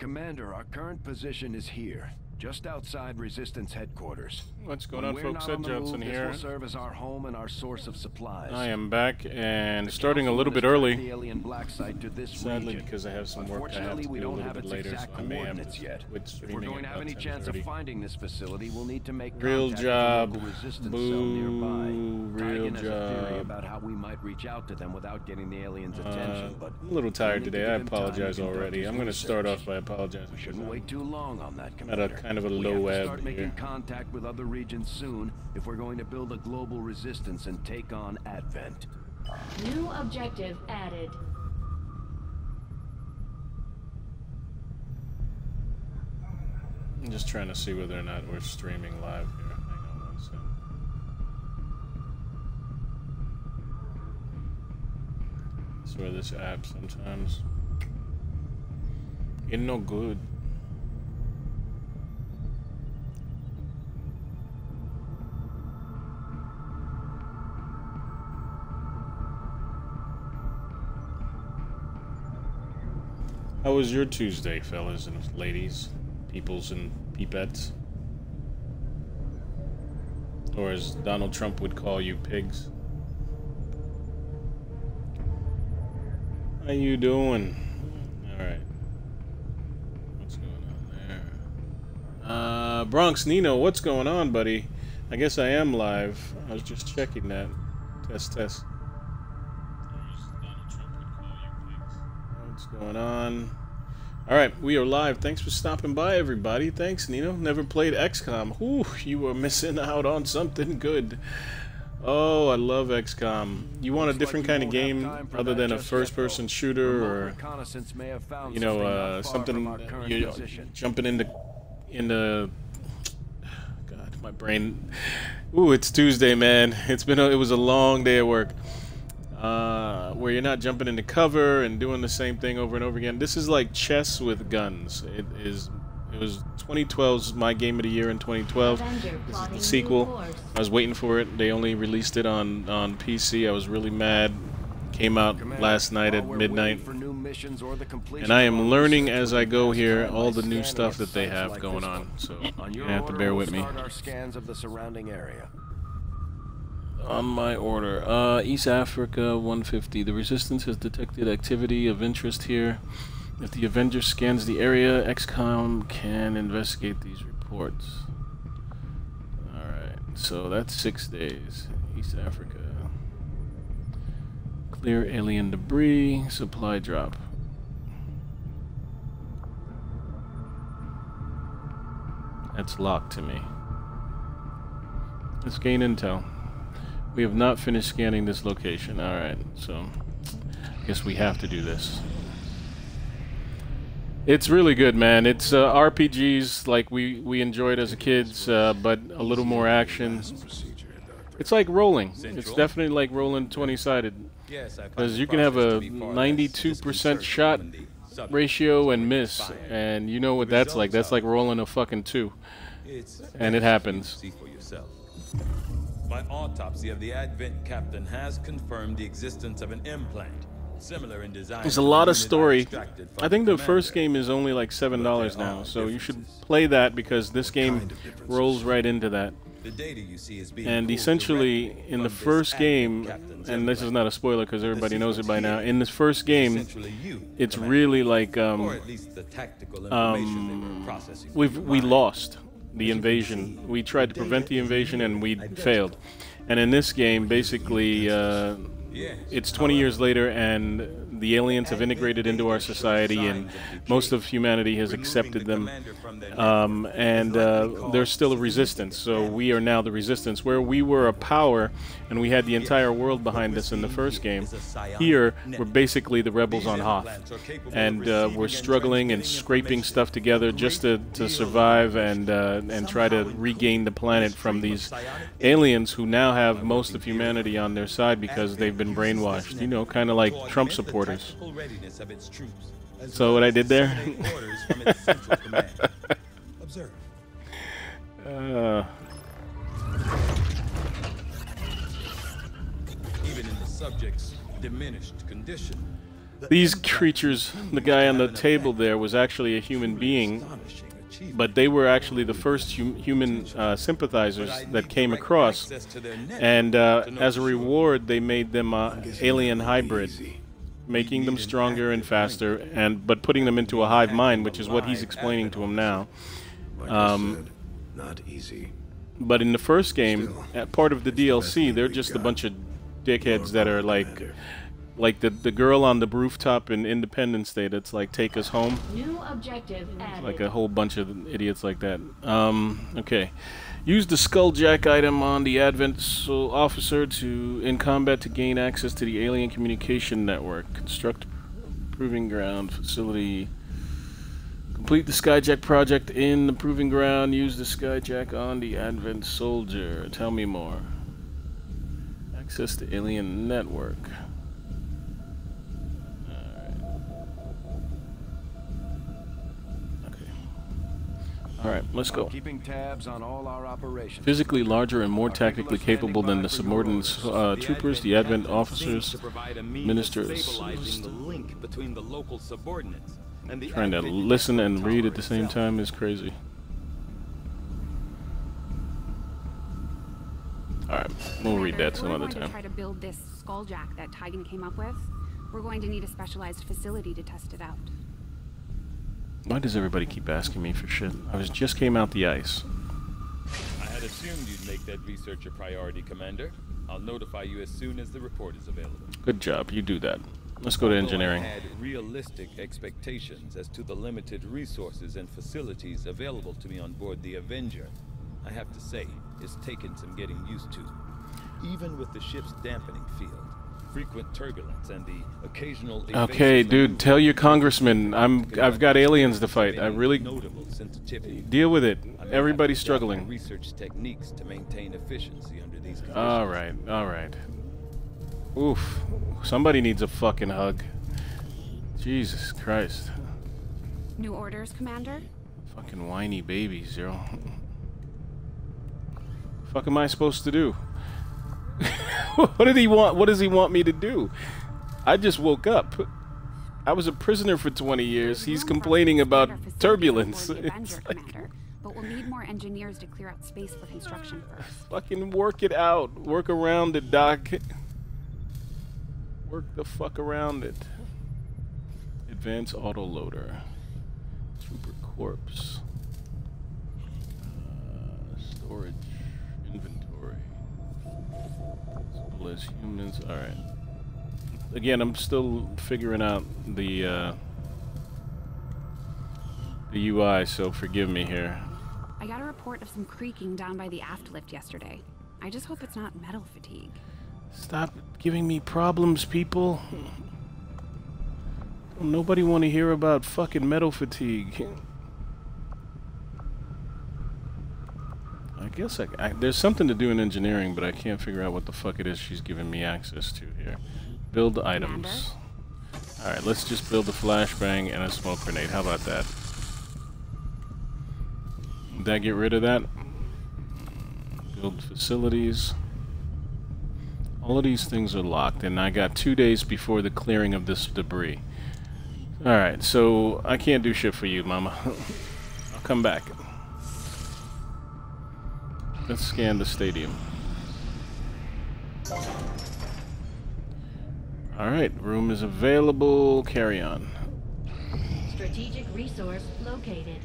Commander, our current position is here, just outside Resistance headquarters. What's going When on, we're folks? Ed Johnson move, here. will serve as our home and our source of supplies. I am back and The starting a little bit early. The alien black site to this Sadly, region. because I have some work I have to we do a don't little have bit its later, so exact I may have coordinates to yet. If we're going to have any chance of finding this facility, we'll need to make Real job. resistance cell Boo. nearby. Real has a job. about how we might reach out to them without getting the aliens' attention, Uh, but I'm a little tired need to today. I him time to apologize already. I'm going to start off by apologizing. We shouldn't wait too long on that, Commander. Kind of a we low have to start making here. contact with other regions soon if we're going to build a global resistance and take on Advent. New objective added. I'm just trying to see whether or not we're streaming live here. Hang on one second. I swear this app sometimes it's no good. How was your Tuesday, fellas and ladies, peoples and peepettes? Or as Donald Trump would call you, pigs. How you doing? Alright. What's going on there? Uh, Bronx Nino, what's going on, buddy? I guess I am live. I was just checking that. Test, test. Going on? All right, we are live. Thanks for stopping by, everybody. Thanks, Nino. Never played XCOM. Ooh, you were missing out on something good. Oh, I love XCOM. You want a different like kind of game other than a first-person shooter or may have found you know uh, something from our you position. jumping into into God, my brain. Ooh, it's Tuesday, man. It's been a, it was a long day at work. Uh, where you're not jumping into cover and doing the same thing over and over again. This is like chess with guns. It is. It was 2012's my game of the year in 2012. Avenger This is the sequel. I was waiting for it. They only released it on on PC. I was really mad. Came out Commander, last night at midnight. for new missions or the completion And I am learning as I go here all the new stuff that they have like going on. So On you're your gonna have to order, bear we'll with me. On my order, uh, East Africa 150. The Resistance has detected activity of interest here. If the Avenger scans the area, XCOM can investigate these reports. Alright, so that's six days. East Africa. Clear alien debris, supply drop. That's locked to me. Let's gain intel. We have not finished scanning this location. Alright, so I guess we have to do this. It's really good, man. It's uh, RPGs like we, we enjoyed as a kids, uh, but a little more action. It's like rolling. It's definitely like rolling 20-sided. Because you can have a 92% shot ratio and miss, and you know what that's like. That's like rolling a fucking two. And it happens. See for yourself. My autopsy of the Advent captain has confirmed the existence of an implant, similar in design. There's a lot of story. I think the first game is only like seven dollars now, so you should play that because this game rolls right into that. The data you see is being And essentially, in the first game, and this is not a spoiler because everybody knows it by now. In this first game, it's really like um, at least the tactical information they were um, we've we lost the invasion. We tried to prevent the invasion and we failed. And in this game, basically, uh, it's 20 years later and the aliens have integrated into our society and most of humanity has accepted them um, and uh, there's still a resistance. So we are now the resistance. Where we were a power and we had the entire world behind us in the first game here we're basically the rebels on Hoth. and uh, we're struggling and scraping stuff together just to, to survive and uh, and try to regain the planet from these aliens who now have most of humanity on their side because they've been brainwashed. You know kind of like Trump supporters So what I did there? Observe. uh, Even in the subject's diminished condition, These creatures, the guy on the table there was actually a human being, but they were actually the first hum human uh, sympathizers that came across. And uh, as a reward, they made them uh, alien hybrid, making them stronger and faster, and but putting them into a hive mind, which is what he's explaining to him now. Um, not easy. But in the first game, at part of the DLC, they're just a bunch of dickheads that are like like the the girl on the rooftop in Independence Day that's like take us home. New objective added. Like a whole bunch of idiots like that. Um, okay. Use the skulljack item on the Advent officer to in combat to gain access to the alien communication network. Construct proving ground facility. Complete the Skulljack project in the proving ground. Use the Skulljack on the Advent soldier. Tell me more. Access to alien network. Alright, let's go. Keeping tabs on all our operations. Physically larger and more tactically capable than the subordinate uh, troopers, the Advent officers, ministers. Trying to listen and read at the same time is crazy. Alright, we'll read that some other time. try to build this skulljack that Tygan came up with. We're going to need a specialized facility to test it out. Why does everybody keep asking me for shit? I was just came out the ice. I had assumed you'd make that research a priority, Commander. I'll notify you as soon as the report is available. Good job. You do that. Let's go to engineering. I had realistic expectations as to the limited resources and facilities available to me on board the Avenger. I have to say, it's taken some getting used to. Even with the ship's dampening field, frequent turbulence and the occasional Okay, dude, tell your congressman I'm I've got aliens to fight. I really deal with it. Everybody's struggling. Research techniques to maintain efficiency under these conditions. All right, all right. Oof. Somebody needs a fucking hug. Jesus Christ. New orders, Commander? Fucking whiny babies, Zero. fuck am I supposed to do? what did he want? What does he want me to do? I just woke up. I was a prisoner for 20 years. He's complaining about turbulence. but we'll need more engineers to clear out space for construction first. Fucking work it out. Work around it, Doc. Work the fuck around it. Advanced autoloader. Trooper corpse. Uh, storage. As humans. Alright. Again, I'm still figuring out the, uh, the UI, so forgive me here. I got a report of some creaking down by the aft lift yesterday. I just hope it's not metal fatigue. Stop giving me problems, people. Nobody want to hear about fucking metal fatigue. I guess I, I, there's something to do in engineering, but I can't figure out what the fuck it is she's giving me access to here. Build items. Alright, let's just build a flashbang and a smoke grenade. How about that? Did that get rid of that? Build facilities. All of these things are locked, and I got two days before the clearing of this debris. Alright, so I can't do shit for you, mama. I'll come back. Let's scan the stadium. Alright, room is available. Carry on. Strategic resource located.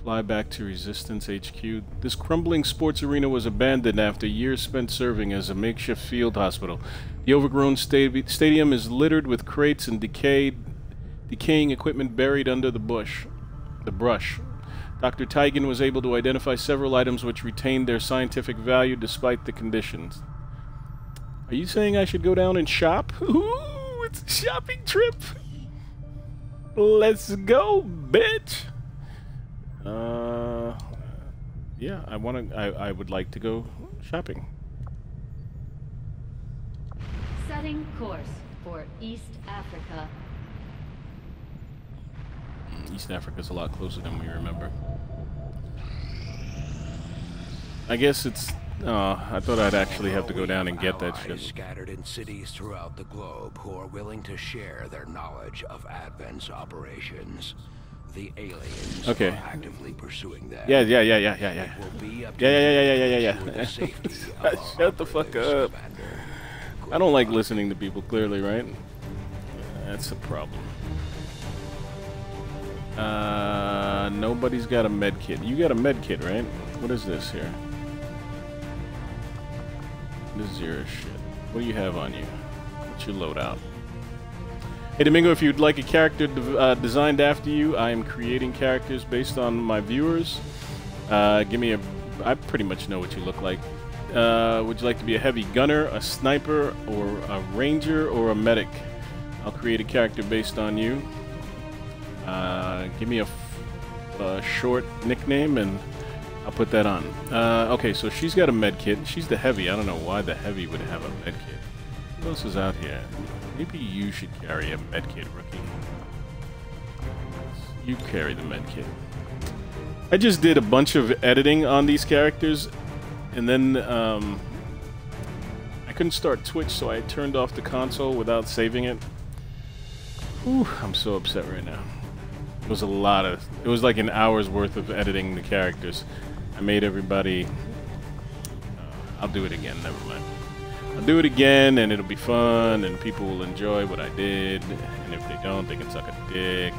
Fly back to Resistance HQ. This crumbling sports arena was abandoned after years spent serving as a makeshift field hospital. The overgrown sta stadium is littered with crates and decayed, decaying equipment buried under the bush, the brush. Dr. Tygan was able to identify several items which retained their scientific value despite the conditions. Are you saying I should go down and shop? Ooh, it's a shopping trip! Let's go, bitch! Uh, yeah, I want to. I, I would like to go shopping. Setting course for East Africa. East Africa's a lot closer than we remember. I guess it's Oh, I thought I'd actually have to go down and get that shit. scattered in cities throughout the globe who are willing to share their knowledge of Advent's operations. The aliens Okay. are actively pursuing them. Yeah, yeah, yeah, yeah, yeah, yeah. Will be up to Yeah, yeah, yeah, yeah, yeah, yeah, yeah. ensure the safety of our Shut the fuck up. I don't like listening to people, clearly, right? That's a problem. Uh, nobody's got a med kit. You got a med kit, right? What is this here? Is shit. What do you have on you? What's your loadout? Hey Domingo, if you'd like a character de- uh, designed after you, I am creating characters based on my viewers. Uh, give me a. I pretty much know what you look like. Uh, would you like to be a heavy gunner, a sniper, or a ranger, or a medic? I'll create a character based on you. Uh, give me a short nickname and I'll put that on. Uh, okay, so she's got a med kit. She's the heavy. I don't know why the heavy would have a med kit. What else is out here? Maybe you should carry a med kit, rookie. You carry the med kit. I just did a bunch of editing on these characters, and then um, I couldn't start Twitch, so I turned off the console without saving it. Whew, I'm so upset right now. It was a lot of. It was like an hour's worth of editing the characters. I made everybody. Uh, I'll do it again. Never mind. I'll do it again, and it'll be fun, and people will enjoy what I did. And if they don't, they can suck a dick.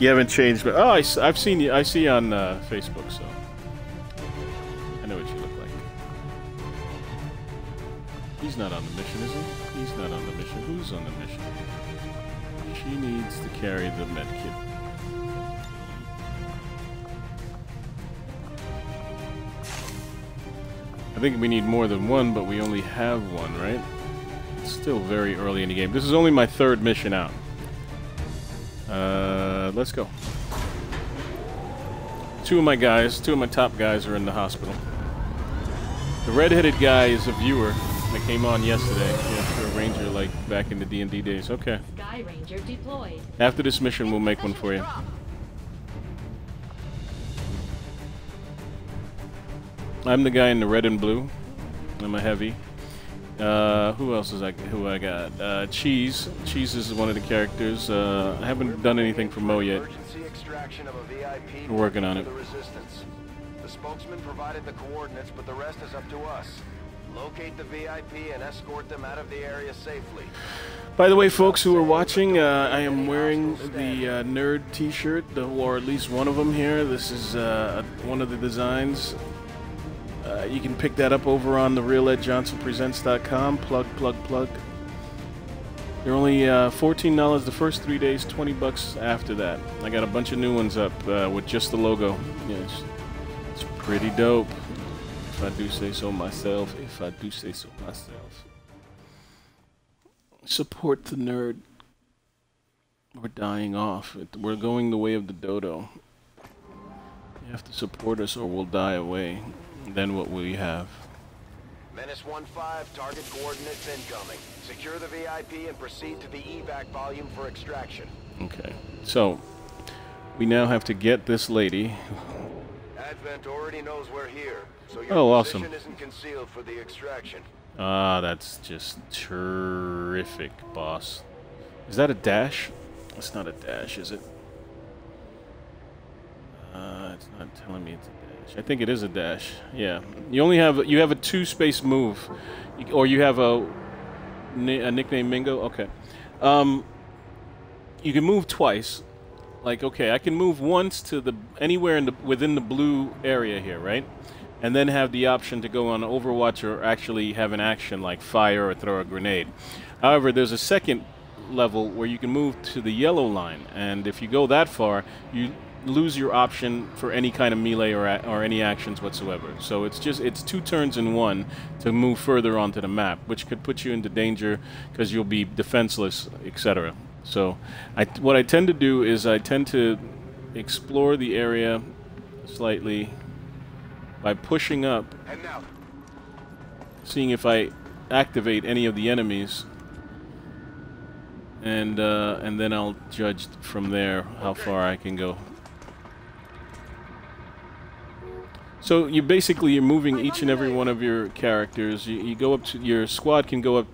You haven't changed, but oh, I, have seen you. I see you on uh, Facebook, so I know what you look like. He's not on the mission, is he? He's not on the mission. Who's on the mission? She needs to carry the med I think we need more than one, but we only have one, right? It's still very early in the game. This is only my third mission out. Uh, let's go. Two of my guys, two of my top guys are in the hospital. The red-headed guy is a viewer that came on yesterday. Yeah, a ranger like back in the D&D days. Okay. Sky Ranger deployed. After this mission, we'll make one for you. I'm the guy in the red and blue. I'm a heavy. Uh, who else is I? Who I got? Uh, Cheese. Cheese is one of the characters. Uh, I haven't done anything for Mo yet. Emergency extraction of a VIP We're working on it. The spokesman provided the coordinates, but the rest is up to us. Locate the VIP and escort them out of the area safely. By the way, folks who are watching, uh, I am wearing the uh, nerd T-shirt, or at least one of them here. This is uh, one of the designs. Uh, you can pick that up over on the RealEdJohnsonPresents.com. Plug, plug, plug. They're only uh, $14 the first three days, 20 bucks after that. I got a bunch of new ones up uh, with just the logo. Yeah, it's, it's pretty dope. If I do say so myself. If I do say so myself. Support the nerd. We're dying off. We're going the way of the dodo. You have to support us or we'll die away. Then what will you have? Menace 1-5, target coordinates incoming. Secure the VIP and proceed to the evac volume for extraction. Okay. So, we now have to get this lady. Advent already knows we're here, so your Oh, awesome. isn't concealed for the extraction. Ah, that's just terrific, boss. Is that a dash? It's not a dash, is it? Uh, it's not telling me it's a dash. I think it is a dash. Yeah. You only have you have a two space move, or you have a, a nickname Mingo. Okay. Um, you can move twice. Like okay, I can move once to the anywhere in the within the blue area here, right? And then have the option to go on Overwatch or actually have an action like fire or throw a grenade. However, there's a second level where you can move to the yellow line, and if you go that far, you lose your option for any kind of melee or, or any actions whatsoever. So it's just it's two turns in one to move further onto the map, which could put you into danger because you'll be defenseless, etc. So I, what I tend to do is I tend to explore the area slightly by pushing up, seeing if I activate any of the enemies, and uh, and then I'll judge from there how far I can go. So you basically you're moving each and every one of your characters. You, you go up to your squad can go up